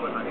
Bueno.